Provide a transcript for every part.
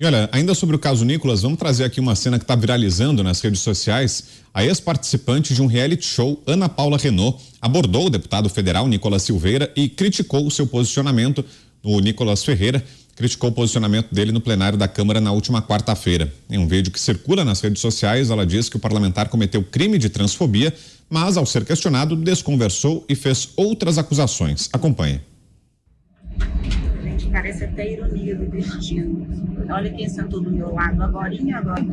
E olha, ainda sobre o caso Nicolas, vamos trazer aqui uma cena que está viralizando nas redes sociais. A ex-participante de um reality show, Ana Paula Renault, abordou o deputado federal Nicolas Silveira e criticou o seu posicionamento. O Nicolas Ferreira criticou o posicionamento dele no plenário da Câmara na última quarta-feira. Em um vídeo que circula nas redes sociais, ela diz que o parlamentar cometeu crime de transfobia, mas, ao ser questionado, desconversou e fez outras acusações. Acompanhe parece até ironia do destino. Olha quem sentou do meu lado agora e agora.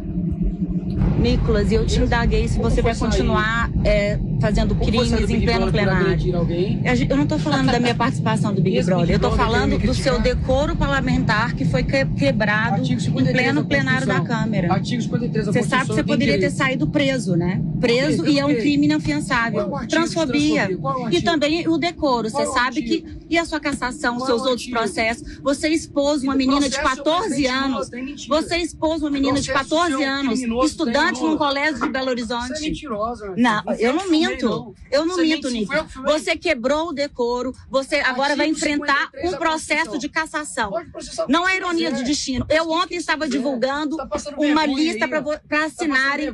Nicolas, eu te indaguei se você vai continuar é, fazendo crimes em pleno plenário. Eu não estou falando da minha participação do Big Brother, eu estou falando do seu decoro parlamentar que foi quebrado em pleno plenário da Câmara. Você sabe que você poderia ter saído preso, né? Preso e é um crime inafiançável. Transfobia. E também o decoro. Você sabe que. E a sua cassação, seus outros processos? Você expôs uma menina de 14 anos. Você expôs uma menina de 14 anos, estudante num colégio de Belo Horizonte. Não, eu não minto. Eu não minto, Nico. Você quebrou o decoro. Você agora vai enfrentar um processo de cassação. Não é ironia de destino. Eu ontem estava divulgando tá uma lista para assinarem.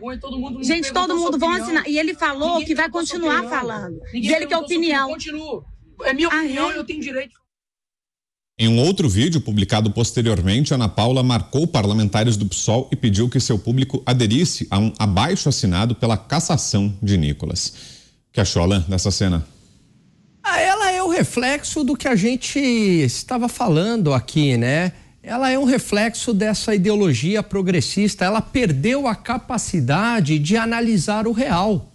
Gente, todo mundo vão assinar. E ele falou que vai continuar falando. Dele que é opinião. É minha opinião, eu tenho direito. Em um outro vídeo publicado posteriormente, Ana Paula marcou parlamentares do PSOL e pediu que seu público aderisse a um abaixo assinado pela cassação de Nicolas. O que achou, Alain, dessa cena? Ah, ela é o reflexo do que a gente estava falando aqui, né? Ela é um reflexo dessa ideologia progressista. Ela perdeu a capacidade de analisar o real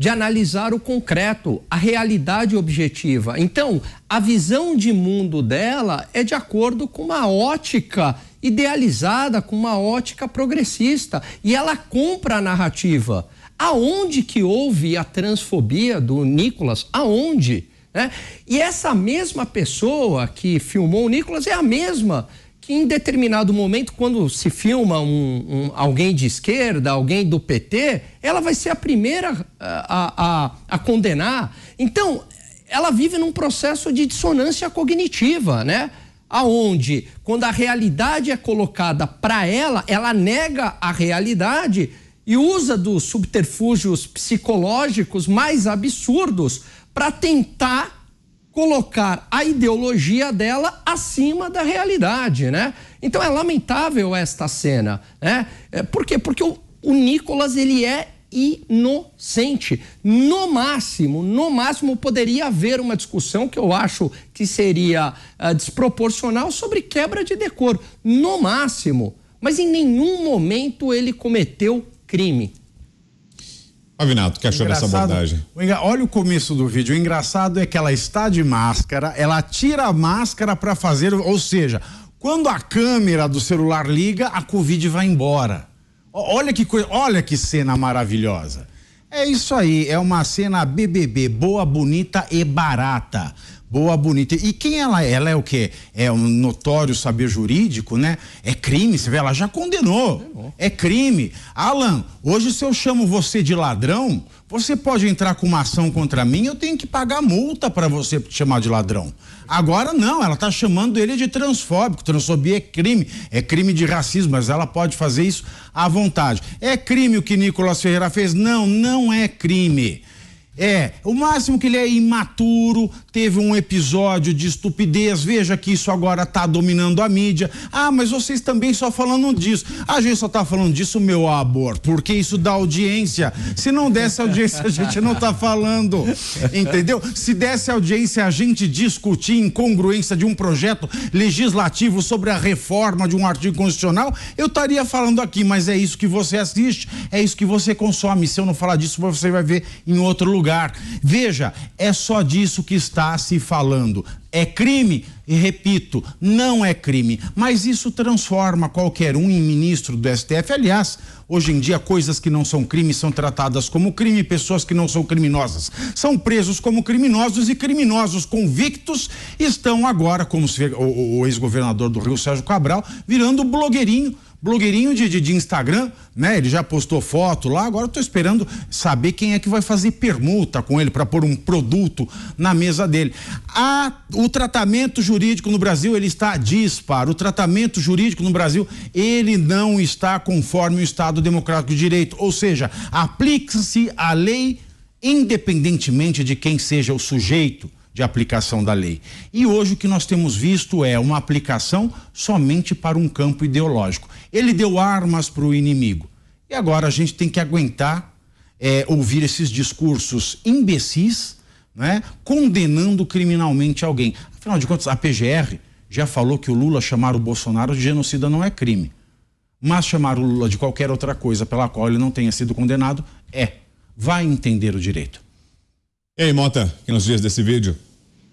de analisar o concreto, a realidade objetiva. Então, a visão de mundo dela é de acordo com uma ótica idealizada, com uma ótica progressista. E ela compra a narrativa. Aonde que houve a transfobia do Nicolas? Aonde? Né? E essa mesma pessoa que filmou o Nicolas é a mesma em determinado momento, quando se filma um, um, alguém de esquerda, alguém do PT, ela vai ser a primeira a, a, a condenar. Então, ela vive num processo de dissonância cognitiva, né? Aonde, quando a realidade é colocada para ela, ela nega a realidade e usa dos subterfúgios psicológicos mais absurdos para tentar colocar a ideologia dela acima da realidade, né? Então é lamentável esta cena, né? É, por quê? Porque o, o Nicolas, ele é inocente. No máximo, no máximo poderia haver uma discussão que eu acho que seria uh, desproporcional sobre quebra de decoro. No máximo. Mas em nenhum momento ele cometeu crime. Avinato, o que achou dessa abordagem? Olha o começo do vídeo. O engraçado é que ela está de máscara, ela tira a máscara para fazer, ou seja, quando a câmera do celular liga, a Covid vai embora. Olha que coisa, olha que cena maravilhosa. É isso aí, é uma cena BBB, boa, bonita e barata. Boa, bonita. E quem ela é? Ela é o quê? É um notório saber jurídico, né? É crime, você vê, ela já condenou. É crime. Alan, hoje se eu chamo você de ladrão, você pode entrar com uma ação contra mim, eu tenho que pagar multa para você te chamar de ladrão. Agora não, ela está chamando ele de transfóbico. Transfobia é crime, é crime de racismo, mas ela pode fazer isso à vontade. É crime o que Nicolas Ferreira fez? Não, não é crime. É, o máximo que ele é imaturo, teve um episódio de estupidez, veja que isso agora está dominando a mídia. Ah, mas vocês também só falando disso. A gente só está falando disso, meu amor, porque isso dá audiência. Se não desse audiência, a gente não está falando. Entendeu? Se desse audiência, a gente discutir incongruência de um projeto legislativo sobre a reforma de um artigo constitucional, eu estaria falando aqui, mas é isso que você assiste, é isso que você consome. Se eu não falar disso, você vai ver em outro lugar lugar. Veja, é só disso que está se falando. É crime? E repito, não é crime. Mas isso transforma qualquer um em ministro do STF. Aliás, hoje em dia, coisas que não são crime são tratadas como crime, pessoas que não são criminosas são presos como criminosos e criminosos convictos estão agora, como o, ex-governador do Rio, Sérgio Cabral, virando blogueirinho blogueirinho de, de, de, Instagram, né? Ele já postou foto lá, agora eu tô esperando saber quem é que vai fazer permuta com ele para pôr um produto na mesa dele. A, o tratamento jurídico no Brasil, ele está disparo. O tratamento jurídico no Brasil, ele não está conforme o Estado Democrático de Direito, ou seja, aplica-se a lei independentemente de quem seja o sujeito de aplicação da lei. E hoje o que nós temos visto é uma aplicação somente para um campo ideológico. Ele deu armas para o inimigo. E agora a gente tem que aguentar é, ouvir esses discursos imbecis, né, condenando criminalmente alguém. Afinal de contas, a PGR já falou que o Lula chamar o Bolsonaro de genocida não é crime. Mas chamar o Lula de qualquer outra coisa pela qual ele não tenha sido condenado é. Vai entender o direito. E aí, Mota, que nos dias desse vídeo?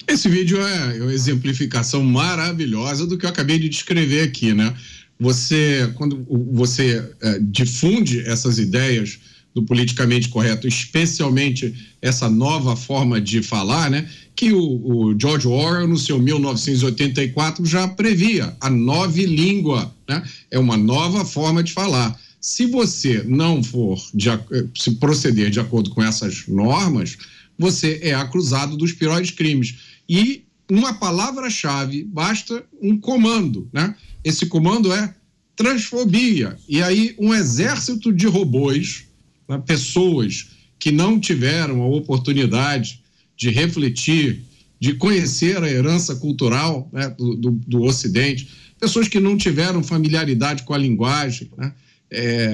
Esse vídeo é uma exemplificação maravilhosa do que eu acabei de descrever aqui, né? Você, quando você é, difunde essas ideias do politicamente correto, especialmente essa nova forma de falar, né? Que o, o George Orwell, no seu 1984, já previa a nova língua, né? É uma nova forma de falar. Se você não for de, se proceder de acordo com essas normas, você é acusado dos piores crimes. E uma palavra-chave, basta um comando, né? Esse comando é transfobia. E aí um exército de robôs, né? pessoas que não tiveram a oportunidade de refletir, de conhecer a herança cultural né? do, do, do, Ocidente, pessoas que não tiveram familiaridade com a linguagem. Né? É,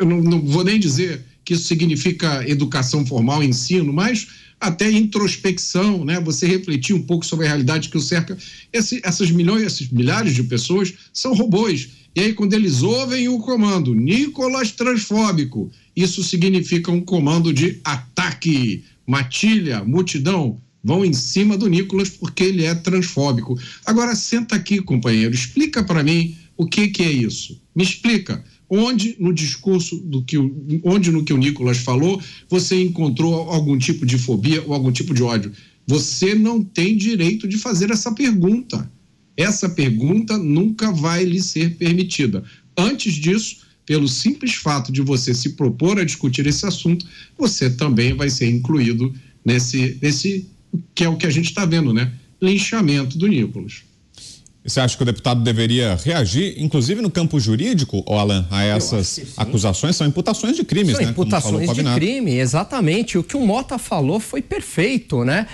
eu não, não vou nem dizer que isso significa educação formal, ensino, mas até introspecção, né? Você refletir um pouco sobre a realidade que o cerca. Esse, essas milhões, esses milhares de pessoas são robôs. E aí, quando eles ouvem o comando Nicolas transfóbico, isso significa um comando de ataque, matilha, multidão. Vão em cima do Nicolas porque ele é transfóbico. Agora, senta aqui, companheiro, explica para mim o que, que é isso. Me explica onde no discurso do que onde no que o Nicolas falou você encontrou algum tipo de fobia ou algum tipo de ódio. Você não tem direito de fazer essa pergunta. Essa pergunta nunca vai lhe ser permitida. Antes disso, pelo simples fato de você se propor a discutir esse assunto, você também vai ser incluído nesse, nesse que é o que a gente está vendo, né? Linchamento do Nicolas. Você acha que o deputado deveria reagir, inclusive no campo jurídico, Alan, a essas acusações? São imputações de crimes, São né? Imputações de crime, exatamente. O que o Mota falou foi perfeito, né?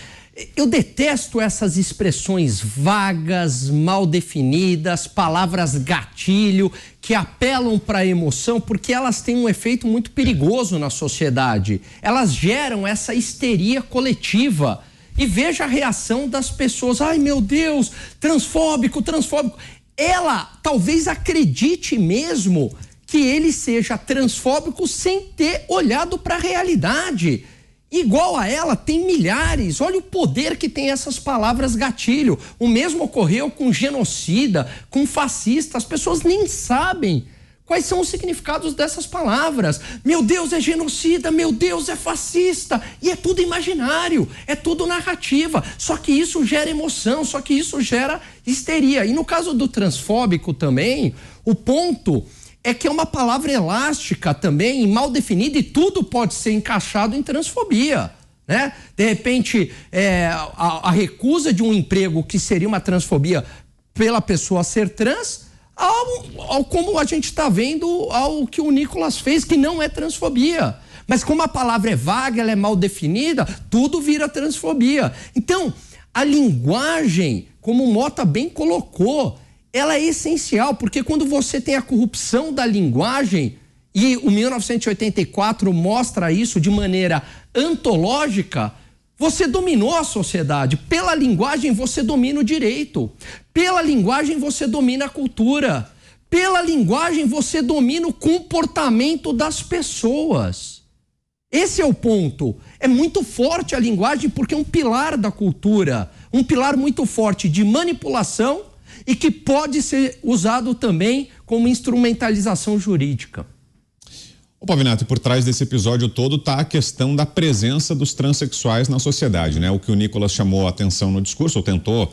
Eu detesto essas expressões vagas, mal definidas, palavras gatilho, que apelam para a emoção, porque elas têm um efeito muito perigoso na sociedade. Elas geram essa histeria coletiva e veja a reação das pessoas. Ai, meu Deus, transfóbico, transfóbico. Ela talvez acredite mesmo que ele seja transfóbico sem ter olhado para a realidade. Igual a ela, tem milhares. Olha o poder que tem essas palavras gatilho. O mesmo ocorreu com genocida, com fascista. As pessoas nem sabem Quais são os significados dessas palavras? Meu Deus é genocida, meu Deus é fascista. E é tudo imaginário, é tudo narrativa. Só que isso gera emoção, só que isso gera histeria. E no caso do transfóbico também, o ponto é que é uma palavra elástica também, mal definida, e tudo pode ser encaixado em transfobia. Né? De repente, é, a, a recusa de um emprego que seria uma transfobia pela pessoa ser trans ao, ao como a gente está vendo ao que o Nicolas fez, que não é transfobia. Mas como a palavra é vaga, ela é mal definida, tudo vira transfobia. Então, a linguagem, como o Mota bem colocou, ela é essencial, porque quando você tem a corrupção da linguagem, e o 1984 mostra isso de maneira antológica, você dominou a sociedade. Pela linguagem, você domina o direito. Pela linguagem, você domina a cultura. Pela linguagem, você domina o comportamento das pessoas. Esse é o ponto. É muito forte a linguagem porque é um pilar da cultura, um pilar muito forte de manipulação e que pode ser usado também como instrumentalização jurídica. O Pavinato, por trás desse episódio todo está a questão da presença dos transexuais na sociedade, né? O que o Nicolas chamou a atenção no discurso, ou tentou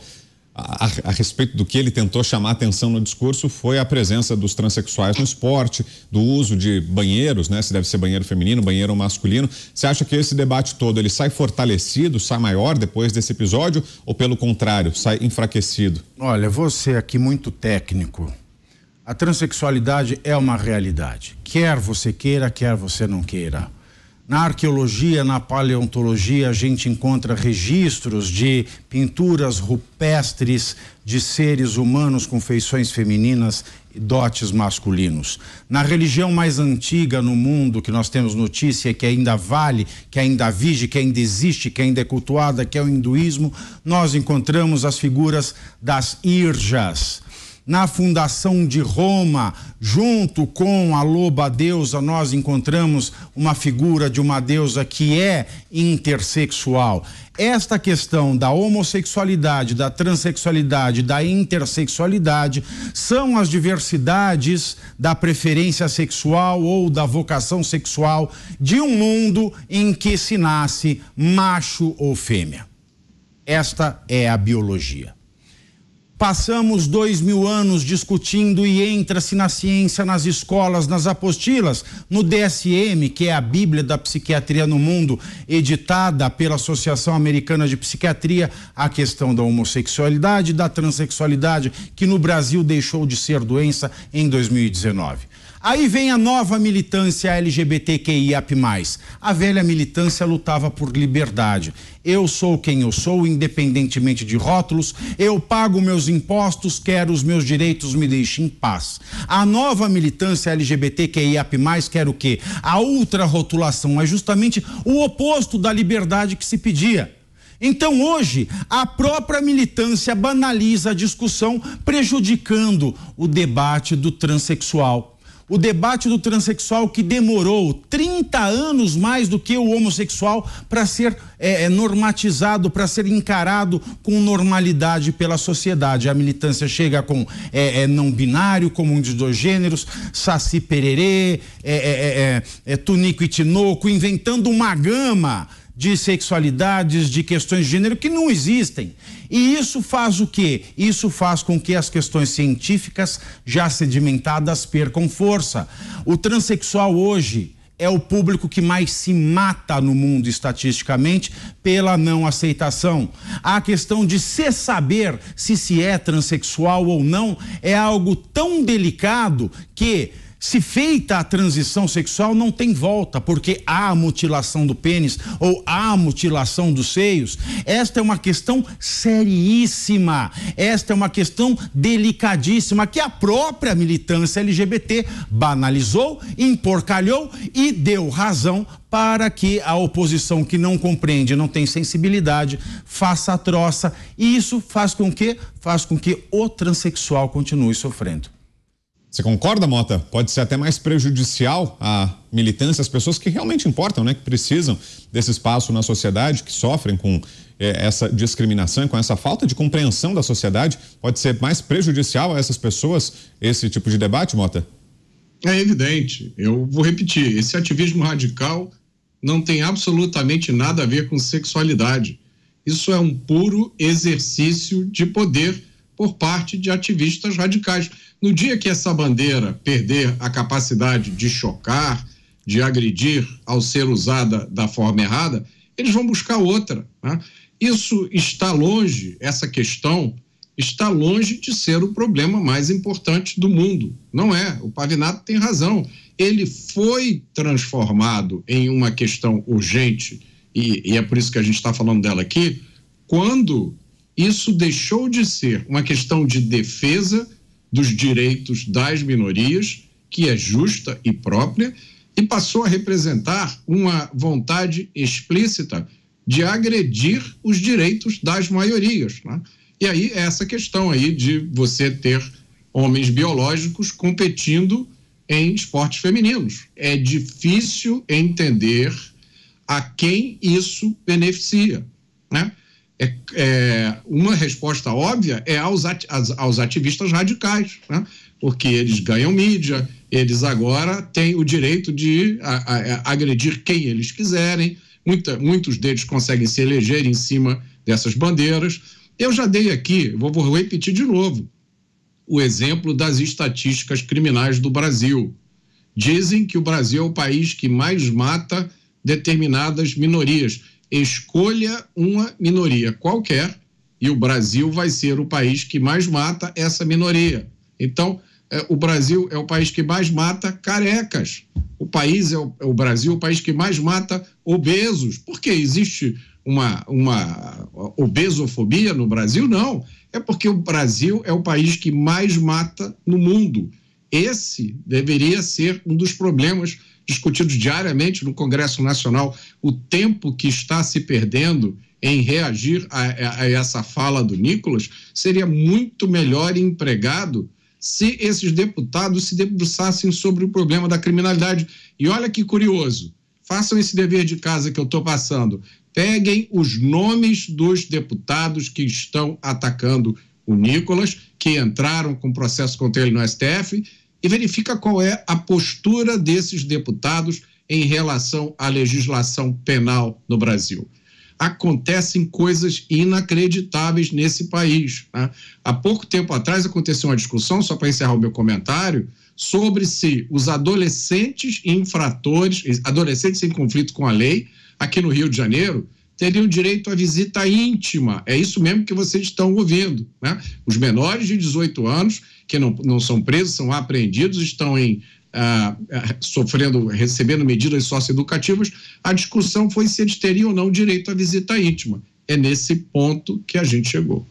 a, a, respeito do que ele tentou chamar atenção no discurso foi a presença dos transexuais no esporte, do uso de banheiros, né? Se deve ser banheiro feminino, banheiro masculino. Você acha que esse debate todo ele sai fortalecido, sai maior depois desse episódio ou pelo contrário, sai enfraquecido? Olha, você aqui muito técnico. A transexualidade é uma realidade. Quer você queira, quer você não queira. Na arqueologia, na paleontologia, a gente encontra registros de pinturas rupestres de seres humanos com feições femininas e dotes masculinos. Na religião mais antiga no mundo, que nós temos notícia que ainda vale, que ainda vige, que ainda existe, que ainda é cultuada, que é o hinduísmo, nós encontramos as figuras das irjas na fundação de Roma, junto com a loba deusa, nós encontramos uma figura de uma deusa que é intersexual. Esta questão da homossexualidade, da transexualidade, da intersexualidade são as diversidades da preferência sexual ou da vocação sexual de um mundo em que se nasce macho ou fêmea. Esta é a biologia. Passamos dois mil anos discutindo e entra-se na ciência, nas escolas, nas apostilas, no DSM, que é a Bíblia da Psiquiatria no Mundo, editada pela Associação Americana de Psiquiatria, a questão da homossexualidade, da transexualidade, que no Brasil deixou de ser doença em 2019. Aí vem a nova militância LGBTQIAP+. A velha militância lutava por liberdade. Eu sou quem eu sou, independentemente de rótulos. Eu pago meus impostos, quero os meus direitos, me deixe em paz. A nova militância LGBTQIAP+, quer o quê? A ultra-rotulação é justamente o oposto da liberdade que se pedia. Então hoje a própria militância banaliza a discussão, prejudicando o debate do transexual o debate do transexual que demorou 30 anos mais do que o homossexual para ser é, é normatizado, para ser encarado com normalidade pela sociedade. A militância chega com é, é não binário, comum de dois gêneros, saci pererê, é, é, tunico e tinoco, inventando uma gama de sexualidades, de questões de gênero que não existem. E isso faz o quê? Isso faz com que as questões científicas já sedimentadas percam força. O transexual hoje é o público que mais se mata no mundo estatisticamente pela não aceitação. A questão de se saber se se é transexual ou não é algo tão delicado que se feita a transição sexual, não tem volta, porque há mutilação do pênis ou há mutilação dos seios. Esta é uma questão seríssima. Esta é uma questão delicadíssima que a própria militância LGBT banalizou, emporcalhou e deu razão para que a oposição que não compreende, não tem sensibilidade, faça a troça. E isso faz com que faz com que o transexual continue sofrendo. Você concorda, Mota? Pode ser até mais prejudicial à militância, às pessoas que realmente importam, né? Que precisam desse espaço na sociedade, que sofrem com eh, essa discriminação, com essa falta de compreensão da sociedade. Pode ser mais prejudicial a essas pessoas esse tipo de debate, Mota? É evidente. Eu vou repetir: esse ativismo radical não tem absolutamente nada a ver com sexualidade. Isso é um puro exercício de poder por parte de ativistas radicais. No dia que essa bandeira perder a capacidade de chocar, de agredir ao ser usada da forma errada, eles vão buscar outra. Né? Isso está longe, essa questão está longe de ser o problema mais importante do mundo. Não é. O Pavinato tem razão. Ele foi transformado em uma questão urgente, e, e é por isso que a gente está falando dela aqui, quando isso deixou de ser uma questão de defesa dos direitos das minorias, que é justa e própria, e passou a representar uma vontade explícita de agredir os direitos das maiorias. Né? E aí é essa questão aí de você ter homens biológicos competindo em esportes femininos. É difícil entender a quem isso beneficia. Né? É, é, uma resposta óbvia é aos, at, aos ativistas radicais, né? porque eles ganham mídia, eles agora têm o direito de a, a, a agredir quem eles quiserem, Muita, muitos deles conseguem se eleger em cima dessas bandeiras. Eu já dei aqui, vou, vou repetir de novo, o exemplo das estatísticas criminais do Brasil. Dizem que o Brasil é o país que mais mata determinadas minorias. Escolha uma minoria qualquer e o Brasil vai ser o país que mais mata essa minoria. Então, é, o Brasil é o país que mais mata carecas. O país é o, é o Brasil o país que mais mata obesos. Por que existe uma, uma obesofobia no Brasil? Não. É porque o Brasil é o país que mais mata no mundo. Esse deveria ser um dos problemas discutidos diariamente no Congresso Nacional. O tempo que está se perdendo em reagir a, a, a essa fala do Nicolas seria muito melhor empregado se esses deputados se debruçassem sobre o problema da criminalidade. E olha que curioso, façam esse dever de casa que eu estou passando. Peguem os nomes dos deputados que estão atacando o Nicolas, que entraram com processo contra ele no STF, e verifica qual é a postura desses deputados em relação à legislação penal no Brasil acontecem coisas inacreditáveis nesse país. Né? Há pouco tempo atrás aconteceu uma discussão, só para encerrar o meu comentário, sobre se os adolescentes infratores, adolescentes em conflito com a lei, aqui no Rio de Janeiro, teriam direito à visita íntima. É isso mesmo que vocês estão ouvindo. Né? Os menores de 18 anos, que não, não são presos, são apreendidos, estão em ah, ah, sofrendo, recebendo medidas socioeducativas, a discussão foi se eles teriam ou não direito à visita íntima. É nesse ponto que a gente chegou.